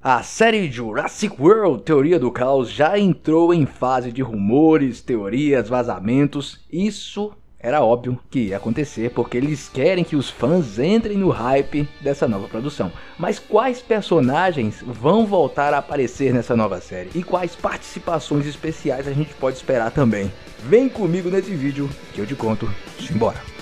A série Jurassic World Teoria do Caos já entrou em fase de rumores, teorias, vazamentos. Isso era óbvio que ia acontecer porque eles querem que os fãs entrem no hype dessa nova produção. Mas quais personagens vão voltar a aparecer nessa nova série? E quais participações especiais a gente pode esperar também? Vem comigo nesse vídeo que eu te conto. Simbora!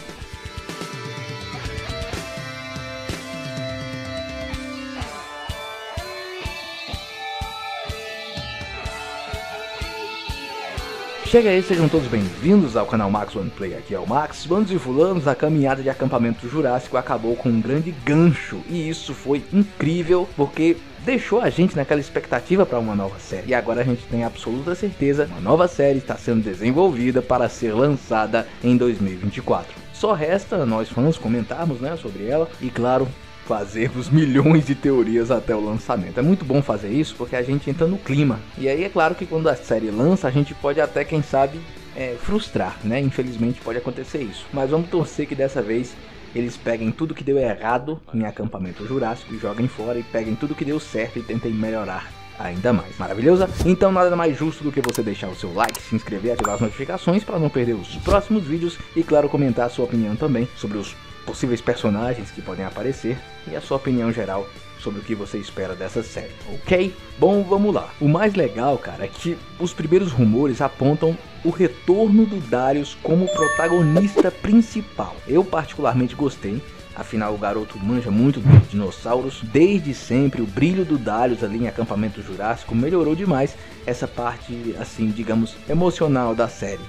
Chega aí, sejam todos bem-vindos ao canal Max One Play. Aqui é o Max. Bandos e fulanos, a caminhada de acampamento jurássico acabou com um grande gancho. E isso foi incrível, porque deixou a gente naquela expectativa para uma nova série. E agora a gente tem absoluta certeza, uma nova série está sendo desenvolvida para ser lançada em 2024. Só resta nós fãs comentarmos né, sobre ela e, claro, fazermos milhões de teorias até o lançamento. É muito bom fazer isso porque a gente entra no clima. E aí é claro que quando a série lança, a gente pode até, quem sabe, é, frustrar, né? Infelizmente pode acontecer isso. Mas vamos torcer que dessa vez eles peguem tudo que deu errado em acampamento jurássico e joguem fora e peguem tudo que deu certo e tentem melhorar ainda mais. Maravilhosa? Então nada mais justo do que você deixar o seu like, se inscrever, ativar as notificações para não perder os próximos vídeos e claro comentar a sua opinião também sobre os possíveis personagens que podem aparecer e a sua opinião geral sobre o que você espera dessa série, ok? Bom, vamos lá. O mais legal, cara, é que os primeiros rumores apontam o retorno do Darius como protagonista principal. Eu particularmente gostei, Afinal, o garoto manja muito dos dinossauros. Desde sempre, o brilho do Darius ali em acampamento jurássico melhorou demais essa parte, assim, digamos, emocional da série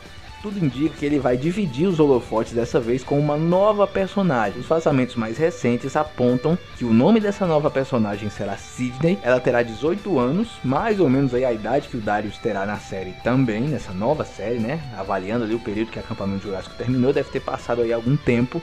tudo indica que ele vai dividir os holofotes dessa vez com uma nova personagem. Os vazamentos mais recentes apontam que o nome dessa nova personagem será Sidney. Ela terá 18 anos, mais ou menos aí a idade que o Darius terá na série também, nessa nova série, né? Avaliando ali o período que o acampamento jurássico terminou, deve ter passado aí algum tempo,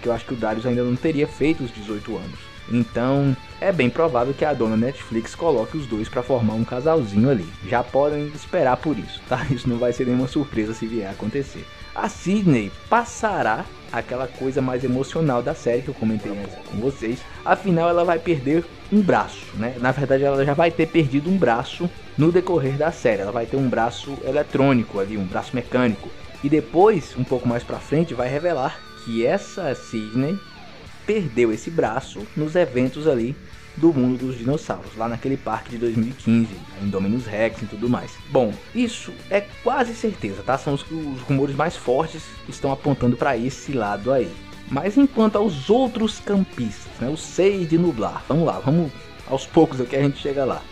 que eu acho que o Darius ainda não teria feito os 18 anos. Então é bem provável que a dona Netflix coloque os dois para formar um casalzinho ali. Já podem esperar por isso, tá? Isso não vai ser nenhuma surpresa se vier a acontecer. A Sidney passará aquela coisa mais emocional da série que eu comentei antes com vocês. Afinal, ela vai perder um braço, né? Na verdade, ela já vai ter perdido um braço no decorrer da série. Ela vai ter um braço eletrônico ali, um braço mecânico. E depois, um pouco mais pra frente, vai revelar que essa Sidney perdeu esse braço nos eventos ali do mundo dos dinossauros, lá naquele parque de 2015, Indominus Rex e tudo mais. Bom, isso é quase certeza, tá? São os, os rumores mais fortes que estão apontando para esse lado aí. Mas enquanto aos outros campistas, né, os seis de Nublar, vamos lá, vamos aos poucos aqui a gente chega lá.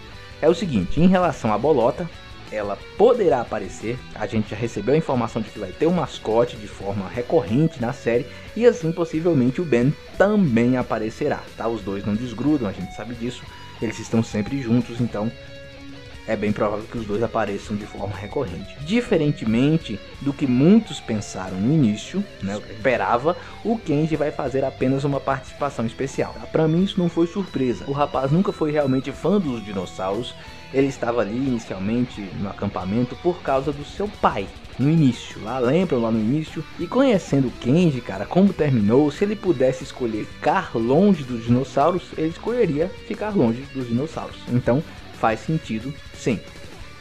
É o seguinte, em relação à bolota, ela poderá aparecer. A gente já recebeu a informação de que vai ter um mascote de forma recorrente na série e assim possivelmente o Ben também aparecerá, tá? Os dois não desgrudam, a gente sabe disso. Eles estão sempre juntos, então é bem provável que os dois apareçam de forma recorrente. Diferentemente do que muitos pensaram no início, né, eu esperava, o Kenji vai fazer apenas uma participação especial. Para mim isso não foi surpresa. O rapaz nunca foi realmente fã dos dinossauros ele estava ali inicialmente no acampamento por causa do seu pai, no início, lá lembram lá no início, e conhecendo Kenji, cara, como terminou, se ele pudesse escolher ficar longe dos dinossauros, ele escolheria ficar longe dos dinossauros. Então, faz sentido, sim.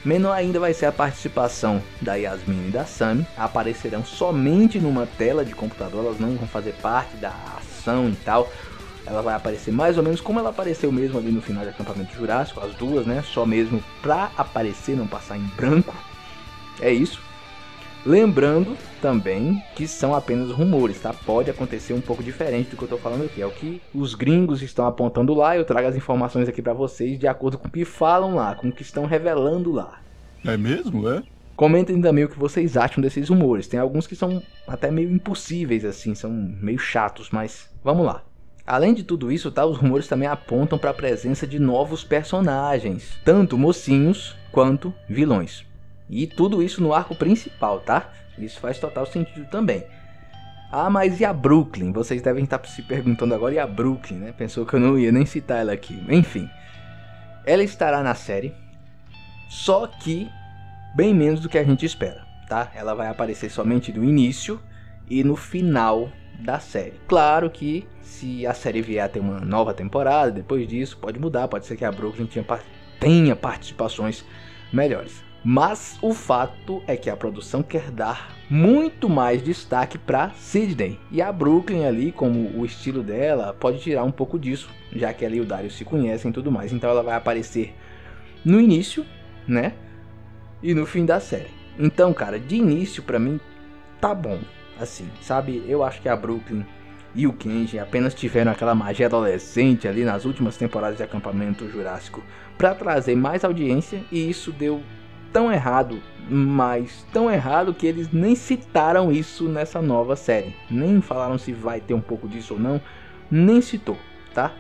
Menor ainda vai ser a participação da Yasmin e da Sami, aparecerão somente numa tela de computador, elas não vão fazer parte da ação e tal ela vai aparecer mais ou menos como ela apareceu mesmo ali no final de Acampamento Jurássico, as duas, né? Só mesmo pra aparecer, não passar em branco. É isso. Lembrando também que são apenas rumores, tá? Pode acontecer um pouco diferente do que eu tô falando aqui. É o que os gringos estão apontando lá. Eu trago as informações aqui para vocês de acordo com o que falam lá, com o que estão revelando lá. É mesmo, é? Comentem também o que vocês acham desses rumores. Tem alguns que são até meio impossíveis, assim, são meio chatos, mas vamos lá. Além de tudo isso, tá, os rumores também apontam para a presença de novos personagens, tanto mocinhos quanto vilões. E tudo isso no arco principal, tá? Isso faz total sentido também. Ah, mas e a Brooklyn? Vocês devem estar se perguntando agora, e a Brooklyn, né? Pensou que eu não ia nem citar ela aqui. Enfim, ela estará na série, só que bem menos do que a gente espera, tá? Ela vai aparecer somente no início e no final da série. Claro que se a série vier a ter uma nova temporada, depois disso pode mudar, pode ser que a Brooklyn tenha, participações melhores. Mas o fato é que a produção quer dar muito mais destaque para Sydney. E a Brooklyn ali, como o estilo dela, pode tirar um pouco disso, já que ela e o Dario se conhecem e tudo mais. Então ela vai aparecer no início, né? E no fim da série. Então, cara, de início para mim tá bom. Assim, sabe? Eu acho que a Brooklyn e o Kenji apenas tiveram aquela magia adolescente ali nas últimas temporadas de acampamento jurássico para trazer mais audiência e isso deu tão errado, mas tão errado que eles nem citaram isso nessa nova série. Nem falaram se vai ter um pouco disso ou não, nem citou, tá?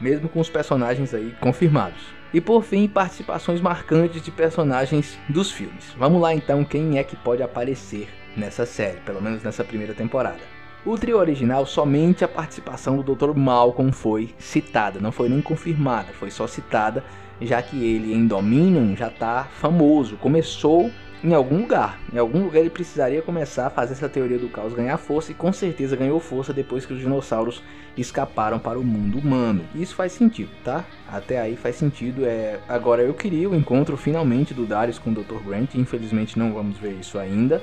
Mesmo com os personagens aí confirmados. E por fim, participações marcantes de personagens dos filmes. Vamos lá então, quem é que pode aparecer nessa série, pelo menos nessa primeira temporada. O trio original, somente a participação do Dr. Malcolm foi citada, não foi nem confirmada, foi só citada já que ele em Dominion já está famoso, começou em algum lugar. Em algum lugar ele precisaria começar a fazer essa teoria do caos ganhar força e com certeza ganhou força depois que os dinossauros escaparam para o mundo humano. Isso faz sentido, tá? Até aí faz sentido. É... Agora eu queria o encontro finalmente do Darius com o Dr. Grant. Infelizmente não vamos ver isso ainda.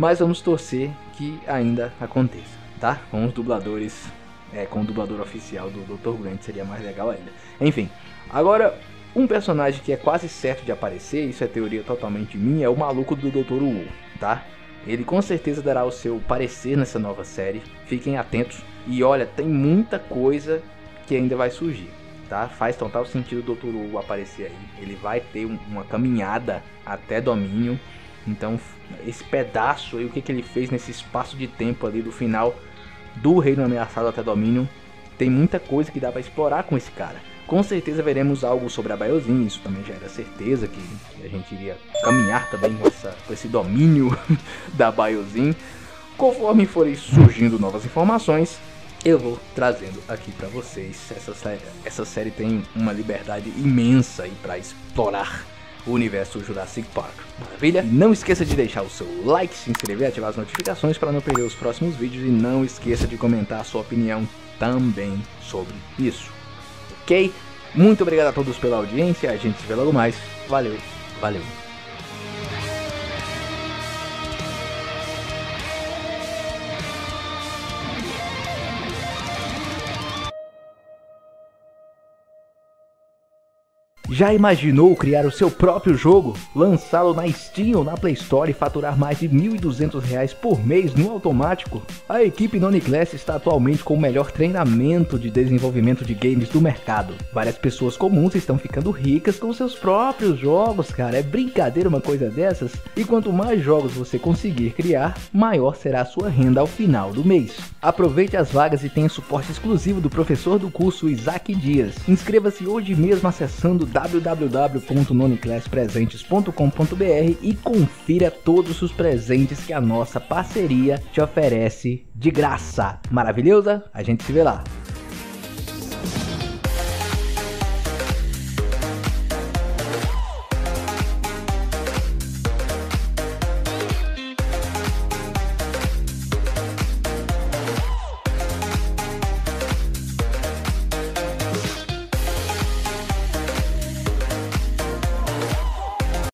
Mas vamos torcer que ainda aconteça, tá? Com os dubladores, é, com o dublador oficial do Dr. Grant seria mais legal ainda. Enfim, agora um personagem que é quase certo de aparecer, isso é teoria totalmente minha, é o maluco do Dr. Wu, tá? Ele com certeza dará o seu parecer nessa nova série. Fiquem atentos. E olha, tem muita coisa que ainda vai surgir, tá? Faz total sentido o Dr. Wu aparecer aí. Ele vai ter uma caminhada até domínio. Então, esse pedaço aí, o que, que ele fez nesse espaço de tempo ali do final do Reino Ameaçado até domínio, tem muita coisa que dá para explorar com esse cara. Com certeza veremos algo sobre a Biosyn, isso também já era certeza que a gente iria caminhar também com, essa, com esse domínio da Biosyn. Conforme forem surgindo novas informações, eu vou trazendo aqui para vocês. Essa série, essa série tem uma liberdade imensa aí para explorar o universo Jurassic Park. Maravilha? não esqueça de deixar o seu like, se inscrever, ativar as notificações para não perder os próximos vídeos e não esqueça de comentar a sua opinião também sobre isso ok? Muito obrigado a todos pela audiência, a gente se vê logo mais. Valeu, valeu. Já imaginou criar o seu próprio jogo, lançá-lo na Steam ou na Play Store e faturar mais de R$ 1.200 por mês no automático? A equipe Noniclass está atualmente com o melhor treinamento de desenvolvimento de games do mercado. Várias pessoas comuns estão ficando ricas com seus próprios jogos, cara. É brincadeira uma coisa dessas? E quanto mais jogos você conseguir criar, maior será a sua renda ao final do mês. Aproveite as vagas e tenha suporte exclusivo do professor do curso Isaac Dias. Inscreva-se hoje mesmo acessando www.noniclasspresentes.com.br e confira todos os presentes que a nossa parceria te oferece de graça. Maravilhosa? A gente se vê lá.